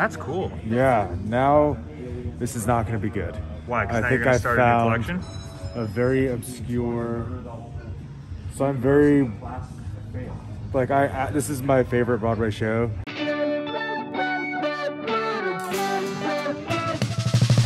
That's cool. Yeah, now this is not going to be good. Why? Because I now think you're gonna I start a new found collection. a very obscure. So I'm very like I, I this is my favorite Broadway show.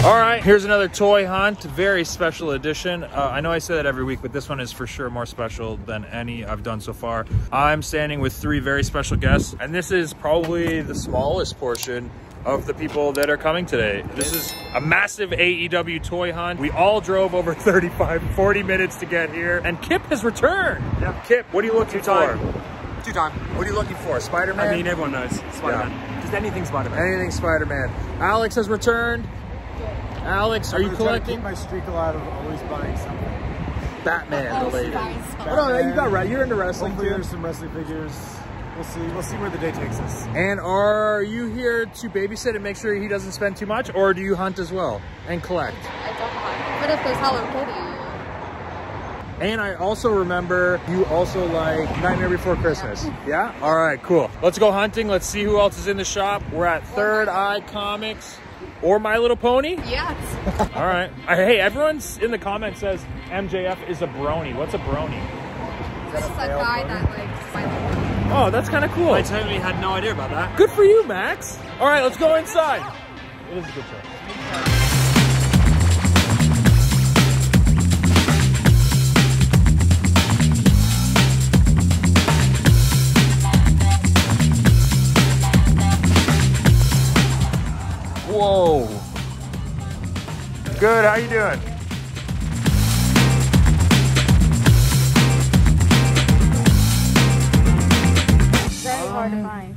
All right, here's another toy hunt, very special edition. Uh, I know I say that every week, but this one is for sure more special than any I've done so far. I'm standing with three very special guests, and this is probably the smallest portion of the people that are coming today. This is a massive AEW toy hunt. We all drove over 35, 40 minutes to get here, and Kip has returned. Yeah. Kip, what are you looking for? Two time. What are you looking for? Spider-Man? I mean, everyone knows Spider-Man. Just anything Spider-Man. Anything Spider-Man. Alex has returned. Alex, are you collecting? my streak alive of always buying something. Batman related. Oh, no, you got right. You're into wrestling Hopefully too. there's some wrestling figures. We'll see. We'll see where the day takes us. And are you here to babysit and make sure he doesn't spend too much, or do you hunt as well and collect? I don't hunt. But if there's Hello Kitty, And I also remember you also like Nightmare Before Christmas. Yeah? All right, cool. Let's go hunting. Let's see who else is in the shop. We're at Third Eye Comics or My Little Pony. yes. All right. Hey, everyone's in the comments says MJF is a brony. What's a brony? This is a guy that likes My Little Pony. Oh, that's kind of cool. I totally had no idea about that. Good for you, Max. All right, let's go inside. It is a good show. Whoa. Good, how you doing? Hard to find.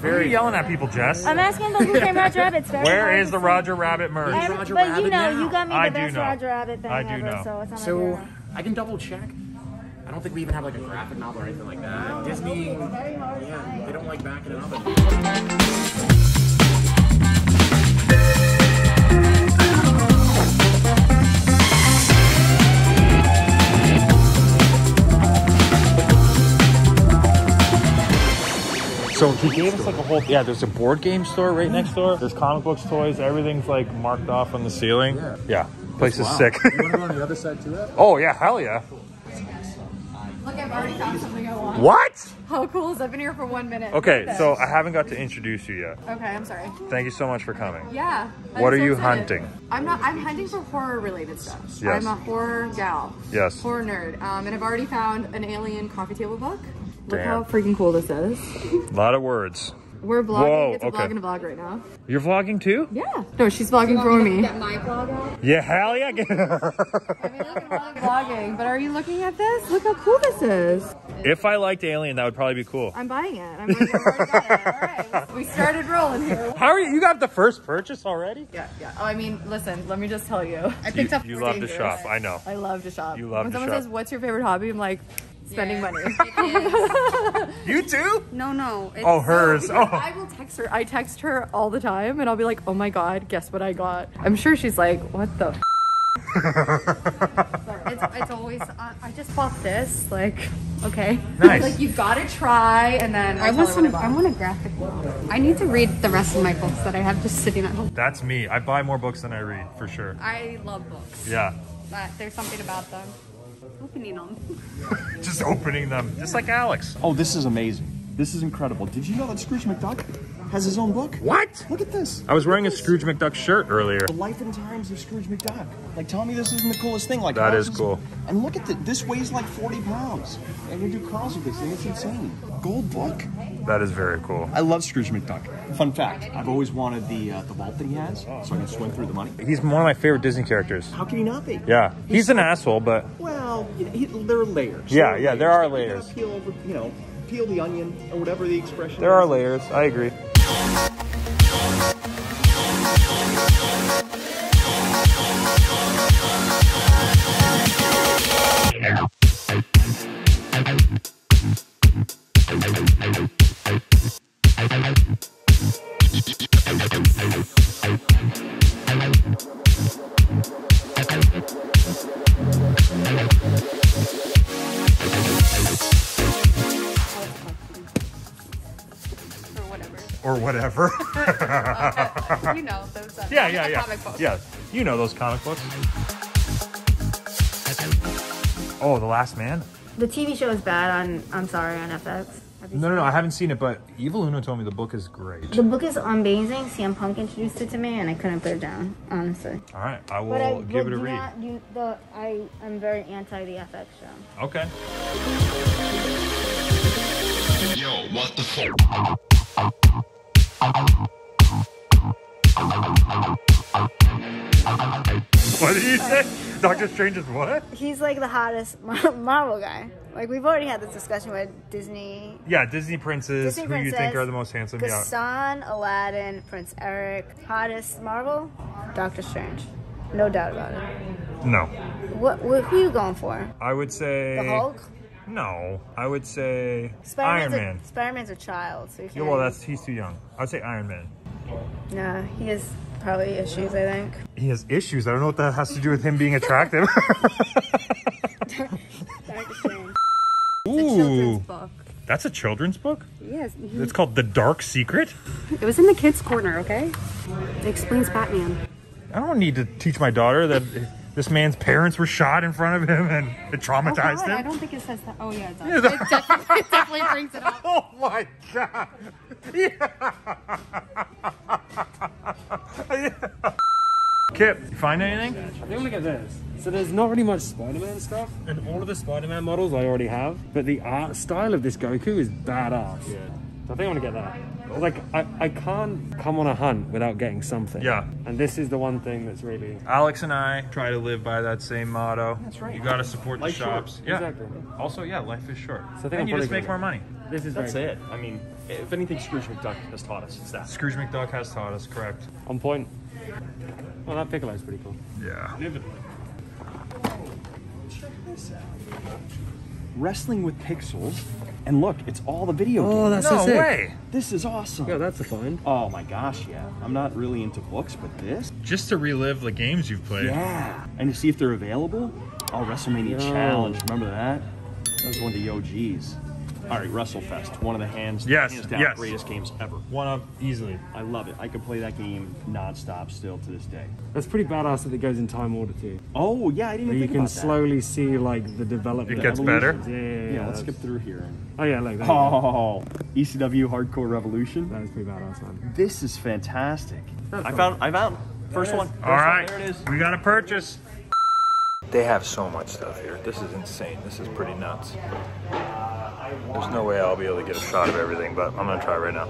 Very yelling at people, Jess. I'm asking those who came Roger Rabbit's very Where hard is to the. Roger Rabbit merch? Every- Roger but you know, now? you got me the I best. Roger Rabbit thing I do ever, know. so it's not So like I can double check. I don't think we even have like a graphic novel or anything like that. Disney, yeah, they don't like backing it up. So he gave us like a whole yeah. There's a board game store right next door. There's comic books, toys. Everything's like marked off on the ceiling. Yeah, place is sick. you want to go on the other side too? oh yeah, hell yeah. Look, I've already found something I want. What? How cool is I've been here for one minute. Okay, Look so. I haven't got to introduce you yet. Okay, I'm sorry. Thank you so much for coming. Yeah. I'm What are you excited. hunting? I'm not. I'm hunting for horror related stuff. Yes. I'm a horror gal. Yes. Horror nerd. Um, and I've already found an alien coffee table book. Look Damn. how freaking cool this is. A lot of words. We're vlogging. Whoa, it's a okay. vlog and a vlog right now. You're vlogging too? Yeah. No, she's vlogging for me. Get my vlog out. Yeah, hell yeah. I mean, look at vlog vlogging. But are you looking at this? Look how cool this is. if I liked Alien, that would probably be cool. I'm buying it. I'm like, oh I've already got it. All right. We started rolling here. How are you? You got the first purchase already? Yeah, yeah. Oh, I mean, listen, let me just tell you. I You, picked up you More love to shop. I know. I love to shop. You love when to someone says, "What's your favorite hobby?" I'm like, spending Yeah, money. it is. You too? No, no. It's, Oh, hers. Oh. I will text her. I text her all the time, and I'll be like, "Oh my god, guess what I got?" I'm sure she's like, "What the?" It's, it's always. I, I just bought this. Like, okay. Nice. like you gotta try, and then I, I want her some. I I want a graphic novel. I need to read the rest of my books that I have just sitting at home. That's me. I buy more books than I read, for sure. I love books, Yeah. but there's something about them. Opening them. Just opening them. Just like Alex. Oh, this is amazing. This is incredible. Did you know that Scrooge McDuck has his own book? What? Look at this. I was wearing a Scrooge McDuck shirt earlier. The life and times of Scrooge McDuck. Like, tell me this isn't the coolest thing. Like, that is how is cool. And look at this. This weighs like 40 pounds. And you do curls with this thing. It's insane. Gold book. That is very cool. I love Scrooge McDuck. Fun fact: I've always wanted the uh, the vault that he has, so I can swim through the money. He's one of my favorite Disney characters. How can he not be? Yeah. He's an asshole, but Well, you know, he, there are layers. Yeah, yeah, there are You layers. Peel over, you know, peel the onion or whatever the expression. there are layers. I agree. Or whatever. Or or you know those. Uh, yeah, yeah, yeah. Comic books. Yeah, you know those comic books. Oh, The Last Man? The TV show is bad on I'm sorry on FX. No, no, no. I haven't seen it, but Evil Uno told me the book is great. The book is amazing. CM Punk introduced it to me, and I couldn't put it down, honestly. All right, I will But I give but it a do read. Not, you, the, I am very anti the FX show. Okay. Yo, what the fuck? What did you say? Doctor Strange is what? He's like the hottest Marvel guy. Like we've already had this discussion with Disney. Yeah, Disney princes. Disney who you think are the most handsome? Yeah. Gaston, Aladdin, Prince Eric, hottest Marvel, Doctor Strange. No doubt about it. No. What, what who you going for? I would say. The Hulk? No, I would say Iron Spider-Man's Man. A, Spider-Man's a child, so you Yeah, can't. well, that's he's too young. I'd say Iron Man. Nah, he has probably issues. I think. He has issues. I don't know what that has to do with him being attractive. Doctor Strange. Ooh, Children's book. that's a children's book. Yes. Mm-hmm. It's called The Dark Secret. It was in the kids' corner. Okay. It explains Batman. I don't need to teach my daughter that this man's parents were shot in front of him and it Oh traumatized God, I don't think it says that. Oh yeah, it does. It, definitely, it definitely brings it up. Oh my god! Yeah. Kip, you find anything? I think look at this. So there's not really much Spider-Man stuff, and all of the Spider-Man models I already have, but the art style of this Goku is badass. Yeah. So I think I want to get that. Like, I, I can't come on a hunt without getting something. Yeah. And this is the one thing that's really... Alex and I try to live by that same motto. That's right. You got to support the Life's short. shops. Yeah. Exactly. Also, yeah, life is short. So I think and I'm you just make more money. This is That's very it. I mean, if anything Scrooge McDuck has taught us, it's that. Scrooge McDuck has taught us, correct? on point. Well, that Piccolo's pretty cool. Yeah. Wrestling with pixels, and look, it's all the video oh, games. Oh, that's no so sick. way. This is awesome. Yeah, that's a find. Oh my gosh, yeah. I'm not really into books, but this? Just to relive the games you've played. Yeah. And to see if they're available. Oh, WrestleMania Yo. Challenge. Remember that? That was one of the OGs. All right, WrestleFest. One of the hands, Yes, hands down yes. greatest games ever. One of easily. I love it. I could play that game nonstop still to this day. That's pretty badass that it goes in time order too. Oh, yeah, I didn't Where even you can about that. slowly see like the development. It gets better? evolutions. Yeah, yeah, yeah. Yeah, let's skip through here. Oh yeah, look. that. Oh, ECW Hardcore Revolution. That is pretty badass, man. This is fantastic. That's I fun. found, I found. First one. First All one. There it is. We got a purchase. They have so much stuff here. This is insane. This is pretty nuts. There's no way I'll be able to get a shot of everything, but I'm gonna try right now.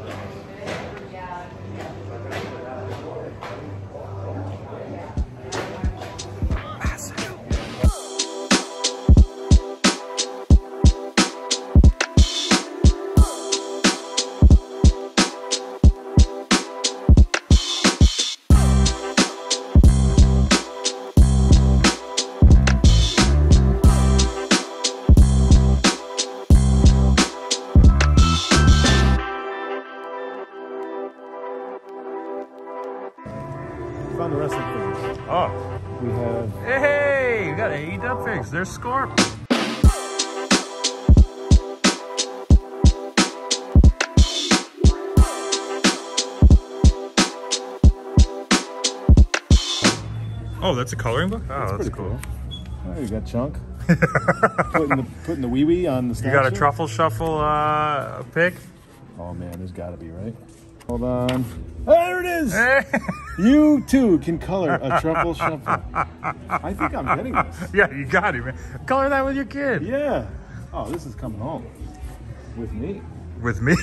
That's a coloring book? Oh, that's, pretty cool. Oh, you got chunk. putting the putting the wee wee on the. You got a truffle shuffle uh, pick? Oh man, there's got to be right. Hold on. There it is. You too can color a truffle shuffle. I think I'm getting this. yeah, you got it, man. Color that with your kid. Yeah. Oh, this is coming home with me. With me.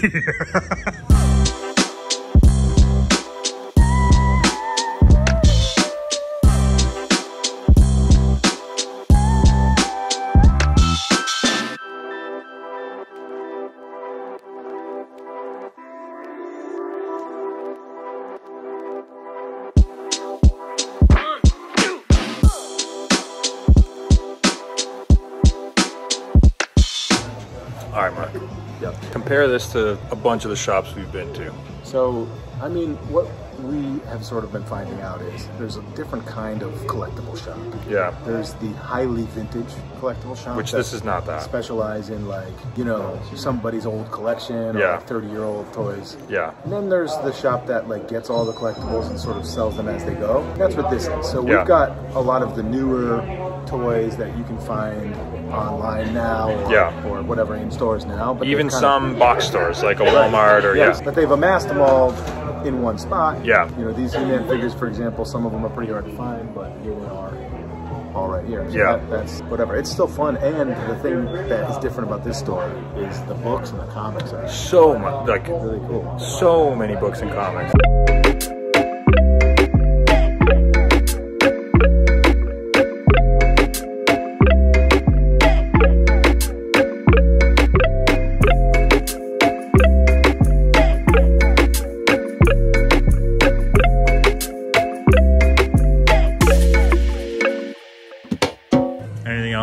To a bunch of the shops we've been to. So, I mean, what we have sort of been finding out is there's a different kind of collectible shop. Yeah. There's the highly vintage collectible shop. Which this is not that. Specialize in like, you know, somebody's old collection or Yeah. like 30 year old toys. Yeah. And then there's the shop that like gets all the collectibles and sort of sells them as they go. That's what this is. So we've Yeah. got a lot of the newer toys that you can find online now or, Yeah. or whatever in stores now. But Even some of, box stores like a Walmart or yes, yeah. but they've amassed them all in one spot. Yeah. You know, these He-Man figures, for example, some of them are pretty hard to find, but here they are all right here. So Yeah. that- that's whatever. It's still fun, and the thing that is different about this store is the books and the comics are So much, like really cool. so many books and comics.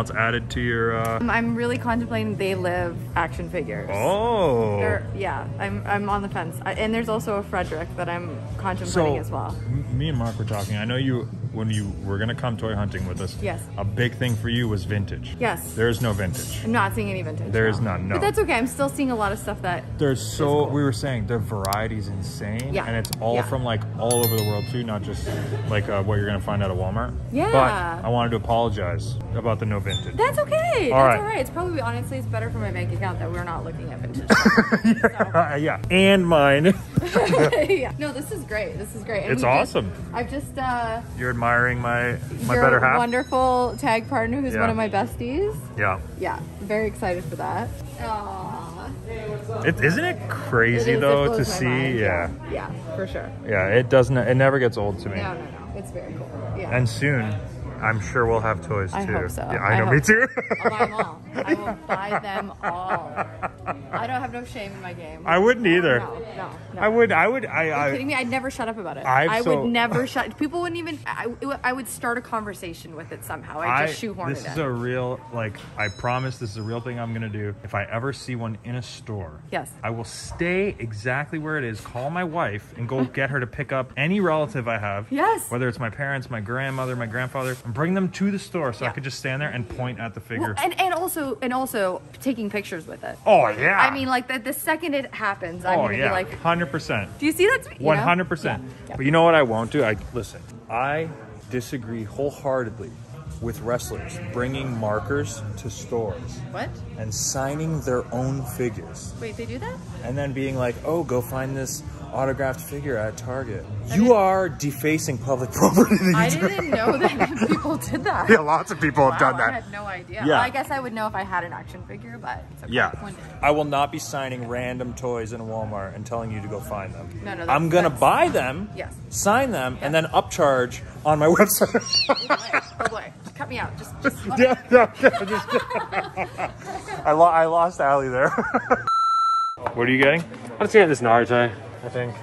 Else added to your? Uh... Um, I'm really contemplating They Live action figures. Oh. They're, yeah, I'm, I'm on the fence. I, and there's also a Frederick that I'm contemplating as well. me and Mark were talking. I know you when you were gonna come toy hunting with us. Yes. A big thing for you was vintage. Yes. There's no vintage. I'm not seeing any vintage. There is no. none, no. But that's okay. I'm still seeing a lot of stuff that. There's so we were saying the variety is insane. Yeah. And it's all Yeah. from like all over the world too, not just like uh, what you're gonna find at a Walmart. Yeah. But I wanted to apologize about the no vintage. That's okay. All that's right. all right. It's probably honestly it's better for my bank account that we're not looking at vintage. yeah. And mine. yeah. No, this is great. This is great. And It's we just- awesome. I've just uh You're admiring my my better half. wonderful tag partner who's Yeah. one of my besties. Yeah. Yeah, very excited for that. Aww. It, isn't it crazy It is, it though to see? mind. Yeah. Yeah, for sure. Yeah. It doesn't. It never gets old to me. No, no, no. It's very cool. Yeah. And soon, I'm sure we'll have toys too. I hope so. Yeah, I know. me too. so. I'll buy them all. I will buy them all. I don't have no shame in my game. I wouldn't either. No, no, no. I would. I would. I. Are you I kidding me? I'd never shut up about it. I've I so- would never shut. People wouldn't even. I, I would start a conversation with it somehow. I'd just shoehorn it. this is in. a real like I promise this is a real thing I'm gonna do. If I ever see one in a store, Yes. I will stay exactly where it is, call my wife, and go get her to pick up any relative I have. Yes. Whether it's my parents, my grandmother, my grandfather, and bring them to the store so I could just stand there and point at the figure. Well, and, and also and also taking pictures with it. oh yeah. I mean, like the, the second it happens, I'm oh gonna yeah, be like, hundred percent. "Do you see that?" You? One hundred percent. But you know what I won't do? I listen. I disagree wholeheartedly with wrestlers bringing markers to stores What? and signing their own figures, Wait, they do that? and then being like, "Oh, go find this autographed figure at Target." You are defacing public property. I didn't know that people did that. Yeah, lots of people have done that. I had no idea. Yeah. Well, I guess I would know if I had an action figure, but it's okay. Yeah. I will not be signing random toys in Walmart and telling you to go find them. No, no, that's- I'm gonna buy them, Yes. sign them, and then upcharge on my website. Oh boy, just cut me out. Just, just yeah, yeah, yeah, just- I, lo- I lost Allie there. what are you getting? I'm just getting this Naruto, I think.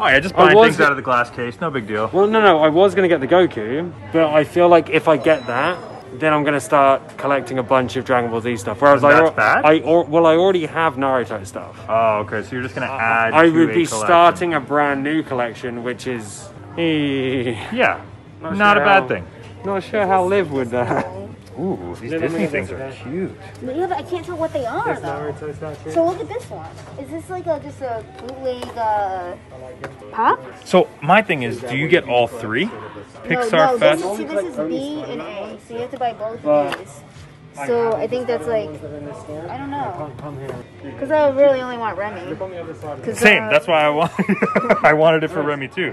Oh yeah, just I buying was things go- out of the glass case. No big deal. Well, no, no, I was going to get the Goku, but I feel like if I get that, then I'm going to start collecting a bunch of Dragon Ball Z stuff. Whereas And I, that's al- bad? I or, well, I already have Naruto stuff. Oh, okay. So you're just gonna add. I to would a be collection. starting a brand new collection, which is eh, Yeah, Not not, sure a bad how- thing. not sure how Liv would. Uh, Ooh, these Liv, Disney gonna things are for cute. Yeah, but I can't tell what they are this though. Naruto stuff. So look at this one. Is this like a just a bootleg uh, pop? So my thing is, do you get all three? Pixar no, no, Fest. This is, see, this is B and A, so you have to buy both of these. So I think that's like I don't know, because I really only want Remy. Same. uh, That's why I want. I wanted it for Remy too.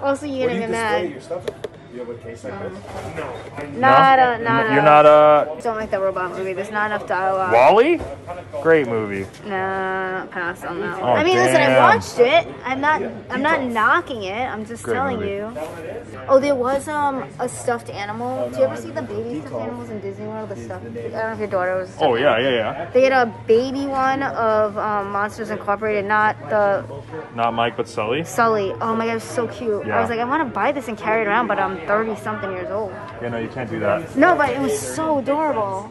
Also, you're gonna get mad. stuff? You have a case like this? No. Not No? a, not You're a- not a Don't like the robot movie. There's not enough dialogue. WALL-E. Great movie. Nah, pass on that. Oh, one. I mean, listen, I watched it. I'm not, I'm not knocking it. I'm just Great telling movie. you. Oh, there was um a stuffed animal. Do you ever see the baby stuffed animals in Disney World? The stuff. I don't know if your daughter was. Oh yeah, animal. yeah, yeah. They had a baby one of um, Monsters Incorporated, not the Not Mike, but Sully. Sully. Oh my god, it was so cute. I was like, I want to buy this and carry it around, but um, 30 something years old. Yeah, no, you can't do that. No, but it was so adorable.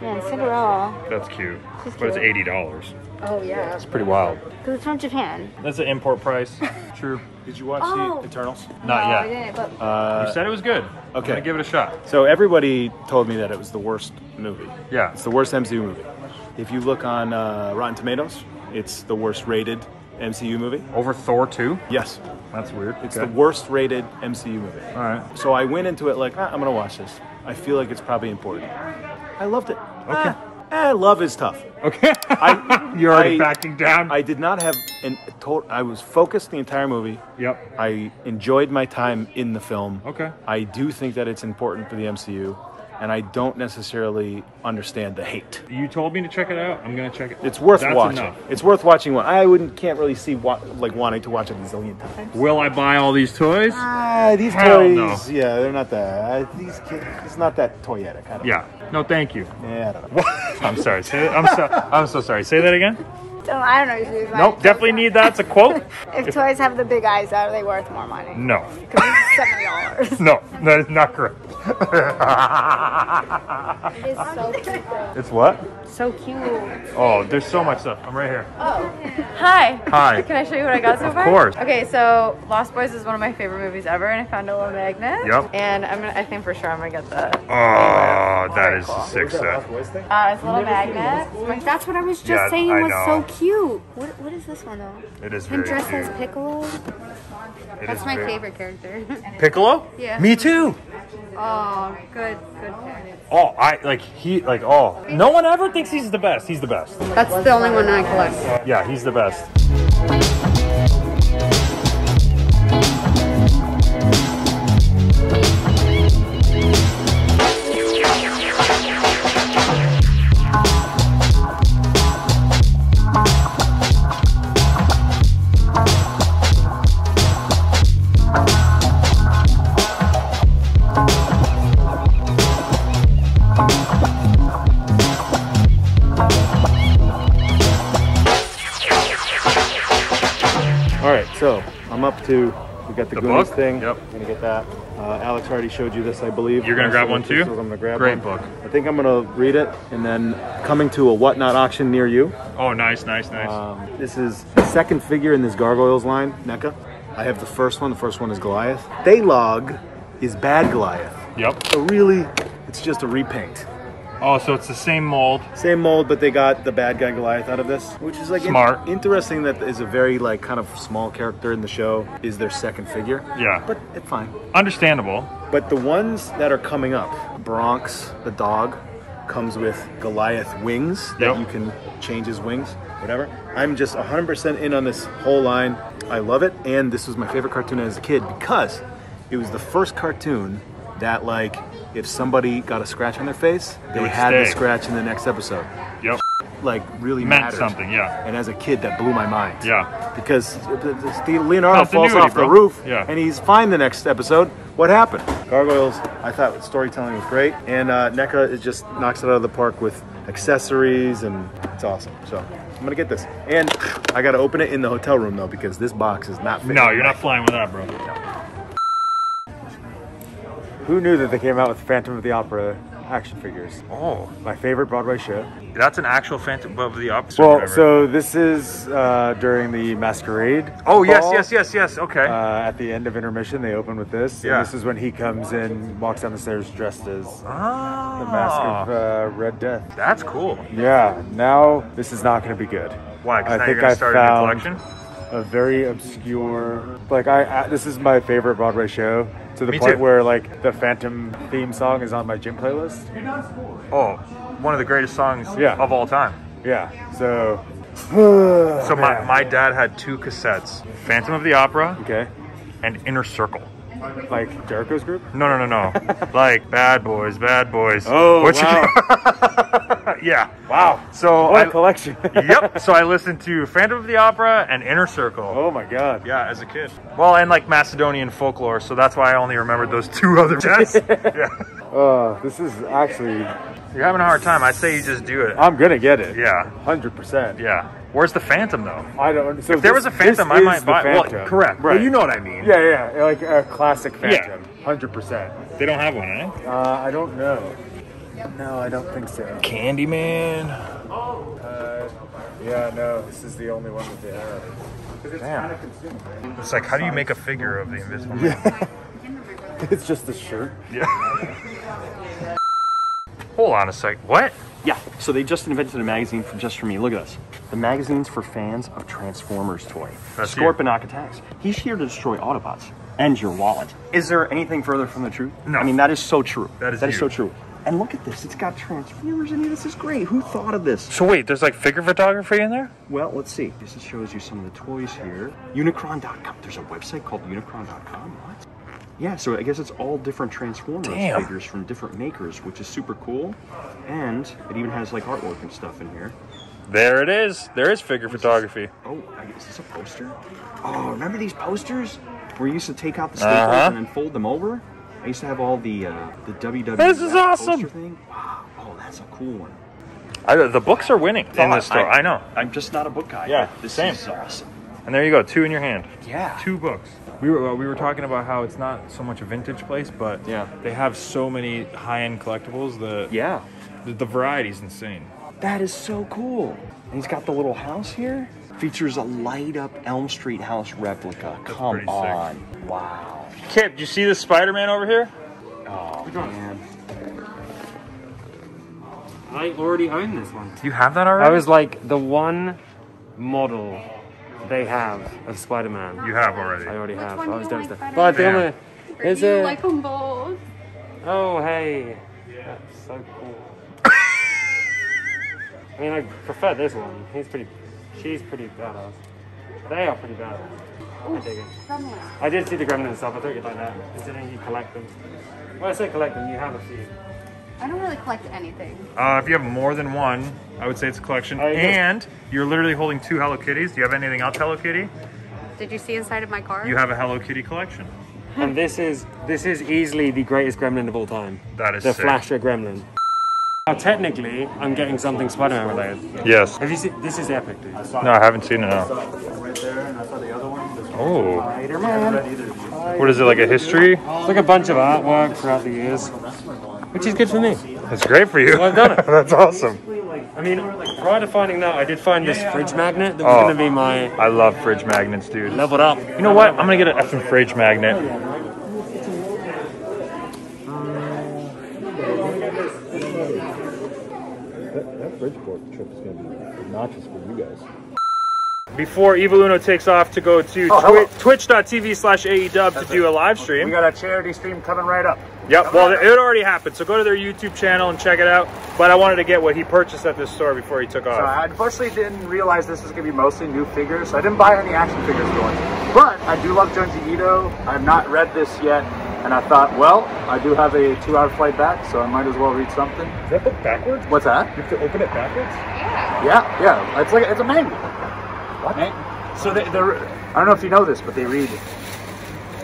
Man, Cinderella. That's cute. She's But it's eighty dollars. Oh yeah. It's pretty wild. Because it's from Japan. That's an import price. True. Did you watch Oh. the Eternals? Not no, I didn't, but Uh, you said it was good. I'm okay. gonna give it a shot. So everybody told me that it was the worst movie. Yeah. It's the worst MCU movie. If you look on uh, Rotten Tomatoes, it's the worst rated MCU movie. Over Thor 2? Yes. That's weird. It's Okay. the worst rated MCU movie. All right. So I went into it like, ah, I'm gonna watch this. I feel like it's probably important. I loved it. Okay. Ah, eh, love is tough. Okay. I, You're already I- backing down. I did not have an total. I was focused the entire movie. yep. I enjoyed my time in the film. Okay. I do think that it's important for the MCU, and I don't necessarily understand the hate. You told me to check it out. I'm gonna check it. It's worth That's watching. enough. It's worth watching one. I wouldn't can't really see wa- like wanting to watch it a zillion times. Will I buy all these toys? Ah, these Hell toys. no. Yeah, they're not that. Uh, these kids, it's not that toyetic. I don't Yeah. No, thank you. Yeah, I don't know. I'm sorry. Say that. I'm so. I'm so sorry. Say that again. so I don't know. if it's Nope. Definitely need that. It's a quote. If toys have the big eyes, are they worth more money? No. Because it's seventy dollars. No. That is not correct. It is so cute. it's what? So cute. Oh, there's so much stuff. I'm right here. Oh. Hi. Hi. Can I show you what I got so Of far? Of course. Okay, so Lost Boys is one of my favorite movies ever, and I found a little magnet. Yep. And I'm gonna. I think for sure I'm gonna get the. Oh, that is a sick set. Uh, it's a little magnet. That's what I was just Yeah, saying I was know. so cute. What, what is this one though? It is Him very dressed cute. as Piccolo. It That's my very- favorite character. Piccolo? Yeah. Me too. oh, good, good pick. Oh, I like he like oh. No one ever thinks he's the best. He's the best. That's the only one I collect. Yeah, he's the best. So I'm up to. We got the, The Goonies book? thing. Yep. I'm gonna get that. Uh, Alex already showed you this, I believe. You're gonna Uh, grab one too? I'm gonna grab Great one. book. I think I'm gonna read it, and then coming to a whatnot auction near you. Oh, nice, nice, nice. Um, this is the second figure in this Gargoyles line, NECA. I have the first one. The first one is Goliath. Thailog is bad Goliath. yep. So really, it's just a repaint. Oh, so it's the same mold. Same mold, but they got the bad guy Goliath out of this, which is like in- Smart. interesting. That is a very like kind of small character in the show. Is their second figure, Yeah. but it's fine. Understandable. But the ones that are coming up, Bronx the dog comes with Goliath wings that Yep. you can change his wings, whatever. I'm just 100% in on this whole line. I love it, and this was my favorite cartoon as a kid because it was the first cartoon that like if somebody got a scratch on their face, they had the scratch in the next episode. Yep. Like really Meant mattered. something, yeah. And as a kid, that blew my mind. Yeah. Because Leonardo falls off the roof, Yeah. and he's fine the next episode. What happened? Gargoyles. I thought storytelling was great, and uh, NECA is just knocks it out of the park with accessories, and it's awesome. So I'm gonna get this, and I gotta open it in the hotel room though because this box is not. fitting No, you're not flying with that, bro. Who knew that they came out with Phantom of the Opera action figures? Oh, My favorite Broadway show. that's an actual Phantom of the Opera. Well, so this is uh, during the Masquerade. Oh yes, ball. yes, yes, yes. Okay. Uh, at the end of intermission, they open with this. Yeah. And this is when he comes in, walks down the stairs dressed as ah, the Mask of uh, Red Death. That's cool. Yeah. Now this is not going to be good. Why? Because I now think you're gonna I start found a new collection. A very obscure. Like I, I, this is my favorite Broadway show to the Me point too. where like the Phantom theme song is on my gym playlist. Oh, one of the greatest songs Yeah. of all time. Yeah. So. So my, my dad had two cassettes: Phantom of the Opera Okay. and Inner Circle. Like Jericho's group. No, no, no, no. like Bad Boys, Bad Boys. Oh, What's wow. yeah. Wow. So What I, collection. yep. So I listened to Phantom of the Opera and Inner Circle. Oh my God. Yeah, as a kid. Well, and like Macedonian folklore, so that's why I only remembered those two other jets. yeah. Uh, this is actually You're having a hard time. I say you just do it. I'm gonna get it. Yeah. Hundred percent. Yeah. Where's the Phantom though? I don't. So If there this- was a Phantom, I might buy- well, Phantom. correct. Well, Right. you know what I mean. Yeah, yeah, like a classic Yeah. Phantom. Hundred percent. They don't have one, eh? Uh, I don't know. No, I don't think so. Candyman. Uh, yeah, no, this is the only one that they have. 'Cause it's Damn. kind of consumable. It's like, how do you make a figure of the Invisible Man? Yeah. it's just a shirt. Yeah. Hold on a sec. What? Yeah, so they just invented a magazine for just for me. Look at this. The magazine's for fans of Transformers toy. That's Scorponok attacks. He's here to destroy Autobots and your wallet. Is there anything further from the truth? No. I mean, that is so true. That is That is so true. And look at this. It's got Transformers in here. This is great. Who thought of this? So wait, there's like figure photography in there? Well, let's see. This shows you some of the toys here. Unicron.com. There's a website called Unicron.com. What? Yeah, so I guess it's all different Transformers Damn. figures from different makers, which is super cool. And it even has like artwork and stuff in here. There it is. There is figure photography. Oh, I guess- is this a poster? Oh, remember these posters where you used to take out the staples Uh-huh. and then fold them over? I used to have all the uh, the WWF This is awesome. poster thing. Wow. Oh, that's a cool one. I, the books are winning in this store. I, know. I'm just not a book guy. Yeah, this same. is awesome. And there you go, two in your hand. Yeah. Two books. We were uh, we were talking about how it's not so much a vintage place, but Yeah. they have so many high end collectibles. The Yeah. the, the variety's insane. That is so cool. And he's got the little house here. Features a light up Elm Street house replica. Come pretty sick. on. Wow. Kip, do you see this Spider Man over here? Oh man. I already own this one. Do You have that already? I was like the one model they have of Spider-Man. You have already. I already have. I do was you like devastated. better? But the Damn. other is you it? like them both. Oh hey, that's so cool. I mean, I prefer this one. He's pretty. She's pretty badass. They are pretty badass. I dig it. Gremlin. I did see the Gremlin stuff. I thought you'd like that. Considering you collect them. When I say collect them, you have a few. I don't really collect anything. Uh, if you have more than one, I would say it's a collection. You and you're literally holding two Hello Kitties. Do you have anything else Hello Kitty? Did you see inside of my car? You have a Hello Kitty collection. And this is this is easily the greatest Gremlin of all time. That is the sick. Flasher Gremlin. Now, technically, I'm getting something Spider-Man related. Yes. Have you seen? This is epic, dude. No, I haven't seen it now. Oh. Spider-Man. What is it, like a history? It's like a bunch of artwork throughout the years, which is good for me. It's great for you. Well, I've done it. That's awesome. I mean, prior to finding that, I did find this fridge magnet that was Oh. going to be my I love fridge magnets, dude. leveled up. You know what? I'm gonna get an effing fridge magnet. That Bridgeport trip is going to be obnoxious for you guys. Before Evil Uno takes off to go to oh, hello. twi- twitch.tv slash AEW to do a live stream. We got a charity stream coming right up. Yep, well, it already happened, so go to their YouTube channel and check it out. But I wanted to get what he purchased at this store before he took So off. I unfortunately didn't realize this was going to be mostly new figures, so I didn't buy any action figures going. But I do love Junji Ito. I've not read this yet, and I thought, well, I do have a two-hour flight back, so I might as well read something. Is that book backwards? What's that? You have to open it backwards? Yeah, yeah. It's like it's a manual. What? So they, they're. I don't know if you know this, but they read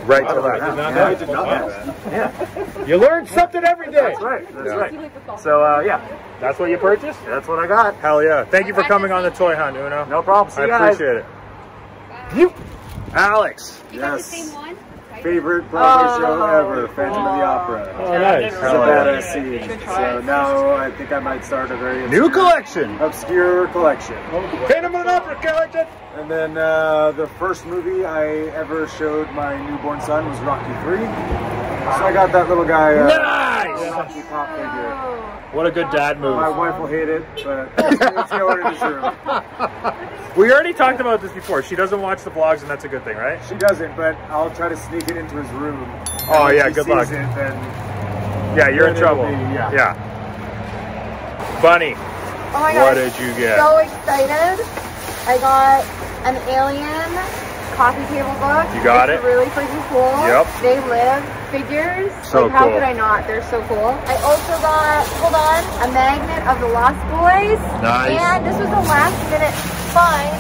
Right to to left. left. Yeah, I did not know that. Yeah, You learn something every day. that's right. That's right. So uh, yeah, That's what you purchased? that's what I got. Hell yeah. Thank you for coming on the Toy Hunt, Uno. No problem. See I you guys. appreciate it. You, Alex. You got the Yes. Same one? Favorite Broadway show ever, Phantom of the Opera. Oh, nice. It's a badass scene. So now I think I might start a very New collection. obscure collection. Phantom of the Opera collection. And then uh, the first movie I ever showed my newborn son was Rocky 3. So I got that little guy. Uh, Nice. Rocky pop figure. What a good dad move. My wife will hate it, but it's, it's the order to serve. We already talked about this before. She doesn't watch the vlogs, and that's a good thing, right? She doesn't, but I'll try to sneak it into his room. Oh, yeah, good luck. It, then Yeah, you're in Then it'll trouble. be- yeah. yeah. Bunny, Oh my what did you get? So excited. I got an alien coffee table book. You got it's it? really freaking cool. Yep. They live figures. So like, how cool. could I not? They're so cool. I also got, hold on, a magnet of the Lost Boys. Nice. And this was a last minute find.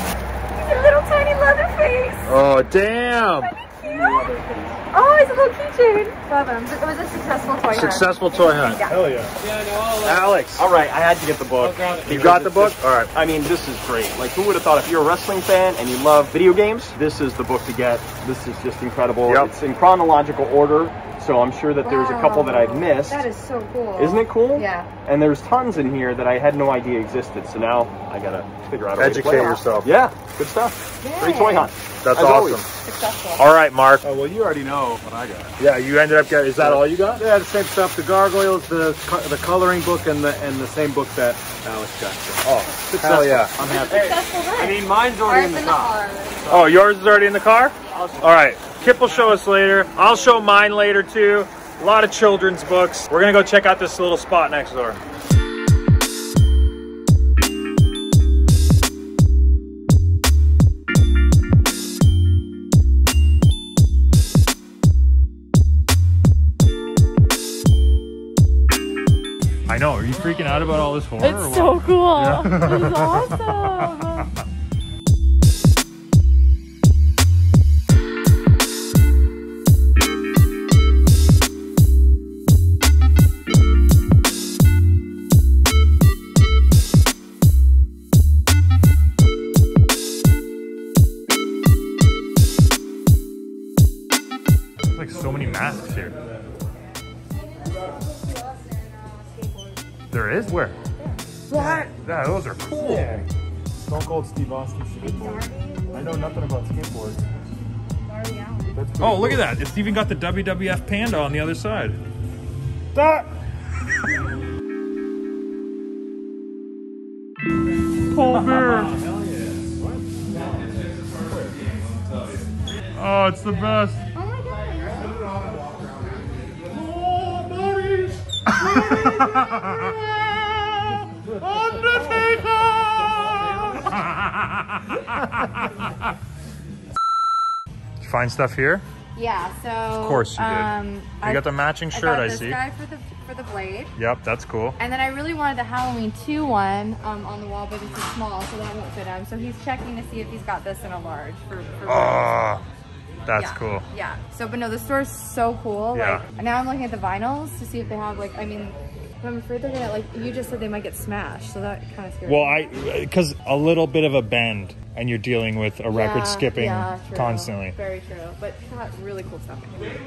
He's a little tiny Leatherface. Oh, damn. Oh, it's a little keychain. Love him. It was a successful toy hunt. Successful toy hunt. Yeah. Hell yeah. Alex. All right, I had to get the book. You got the book? All right. I mean, this is great. Like, who would have thought if you're a wrestling fan and you love video games, this is the book to get. This is just incredible. Yep. It's in chronological order, so I'm sure that there's a couple that I've missed. That is so cool. Isn't it cool? Yeah. And there's tons in here that I had no idea existed. So now I gotta figure out a way to Educate play them. yourself. Yeah, good stuff. Great toy hunt. That's As awesome. always. Successful. All right, Mark. Oh, well, you already know what I got. Yeah, you ended up getting, is that all you got? Yeah, the same stuff. The gargoyles, the the coloring book, and the and the same book that Alex got. So, Oh, successful. hell yeah. I'm happy. Successful hunt. I mean, mine's already Ours in the in the car. car. Oh, yours is already in the car? All right. Kip will show us later. I'll show mine later too. A lot of children's books. We're gonna go check out this little spot next door. I know. Are you freaking out about all this horror? or It's so cool. It's awesome. There is? Where? What? Yeah, those are cool. Stone Cold Steve Austin skateboard. I know nothing about skateboards. That's pretty Oh, look at that. It's even got the WWF Panda on the other side. That. Cold beer. Oh, it's the best. Oh my god. Did you find stuff here? Yeah, so of course you did. Um, You got the matching shirt, I this see. guy for the for the blade, Yep, that's cool. and then I really wanted the Halloween two one um, on the wall, but it's too small, so that won't fit him. So he's checking to see if he's got this in a large for. for Oh, that's yeah, cool. Yeah. So, but no, the store's so cool. Yeah. Like now, I'm looking at the vinyls to see if they have like. I mean, but I'm afraid they're gonna like. You just said they might get smashed, so that kind of scares Well, me. I because a little bit of a bend, and you're dealing with a Yeah, record skipping yeah, true. constantly. Very true, but got really cool stuff in here.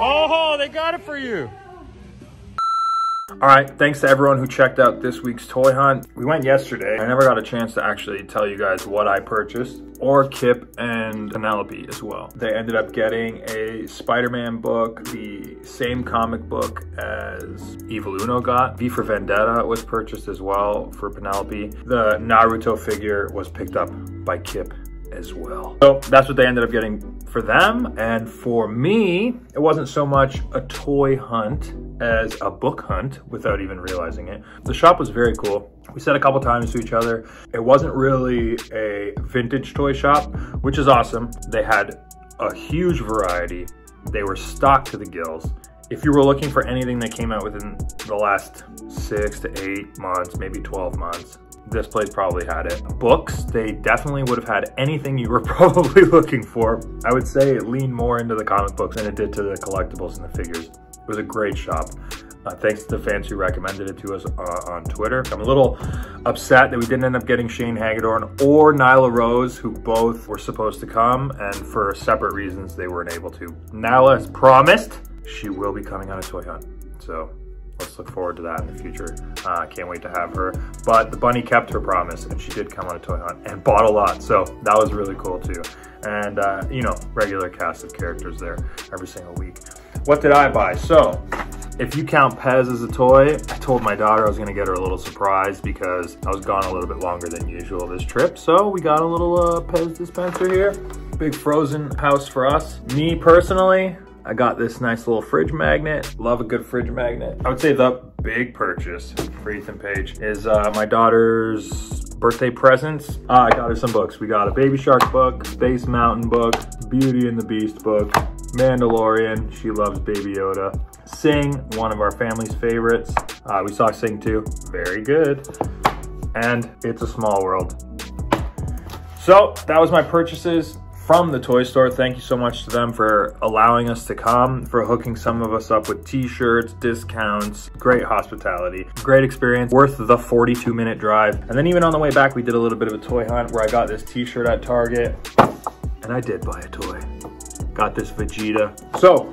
Oh, they got it for you. All right, thanks to everyone who checked out this week's toy hunt. We went yesterday. I never got a chance to actually tell you guys what I purchased, or Kip and Penelope as well. They ended up getting a Spider-Man book, the same comic book as Evil Uno got. V for Vendetta was purchased as well for Penelope. The Naruto figure was picked up by Kip as well. So that's what they ended up getting for them. And for me, it wasn't so much a toy hunt as a book hunt without even realizing it. The shop was very cool. We said a couple times to each other, it wasn't really a vintage toy shop, which is awesome. They had a huge variety. They were stocked to the gills. If you were looking for anything that came out within the last six to eight months, maybe 12 months, this place probably had it. Books, they definitely would have had anything you were probably looking for. I would say it leaned more into the comic books than it did to the collectibles and the figures. It was a great shop. Uh, thanks to the fans who recommended it to us uh, on Twitter. I'm a little upset that we didn't end up getting Shane Hagadorn or Nyla Rose, who both were supposed to come, and for separate reasons, they weren't able to. Nyla has promised she will be coming on a toy hunt. So let's look forward to that in the future. Uh, can't wait to have her. But the bunny kept her promise and she did come on a toy hunt and bought a lot. So that was really cool too. And, uh, you know, regular cast of characters there every single week. What did I buy? So, if you count Pez as a toy, I told my daughter I was gonna get her a little surprise because I was gone a little bit longer than usual this trip. So we got a little uh, Pez dispenser here. Big frozen house for us. Me personally, I got this nice little fridge magnet. Love a good fridge magnet. I would say the big purchase for Ethan Page is uh, my daughter's birthday presents. Uh, I got her some books. We got a Baby Shark book, Space Mountain book, Beauty and the Beast book, Mandalorian. She loves Baby Yoda. Sing, one of our family's favorites. Uh, we saw Sing too, Very good. And It's a Small World. So that was my purchases from the toy store. Thank you so much to them for allowing us to come, for hooking some of us up with t-shirts, discounts, great hospitality, great experience, worth the 42 minute drive. And then even on the way back, we did a little bit of a toy hunt where I got this t-shirt at Target and I did buy a toy. Got this Vegeta. So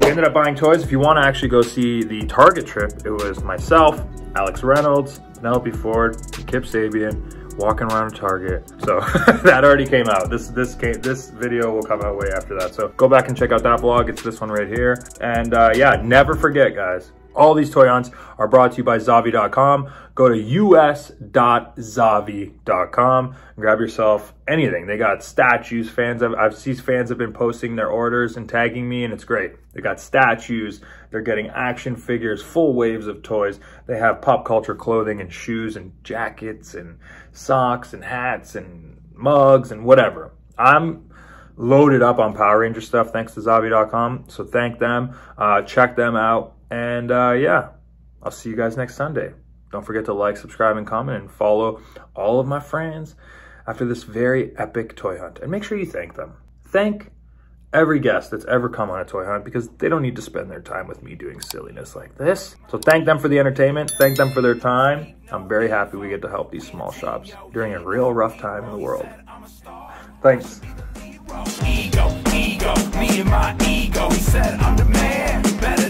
we ended up buying toys. If you want to actually go see the Target trip, it was myself, Alex Reynolds, Penelope Ford, Kip Sabian, walking around Target. So that already came out. This this came this video will come out way after that. So go back and check out that vlog. It's this one right here. And uh, yeah, never forget, guys. All these toy hunts are brought to you by Zavvi.com. Go to us.zavvi.com and grab yourself anything. They got statues. Fans have I've seen fans have been posting their orders and tagging me, and it's great. They got statues. They're getting action figures, full waves of toys. They have pop culture clothing and shoes and jackets and socks and hats and mugs and whatever. I'm loaded up on Power Ranger stuff thanks to Zavvi.com. So thank them. Uh, check them out. And uh, yeah, I'll see you guys next Sunday. Don't forget to like, subscribe, and comment, and follow all of my friends after this very epic toy hunt. And make sure you thank them. Thank every guest that's ever come on a toy hunt because they don't need to spend their time with me doing silliness like this. So thank them for the entertainment. Thank them for their time. I'm very happy we get to help these small shops during a real rough time in the world. Thanks. Ego, ego, me and my ego. He said I'm the man, better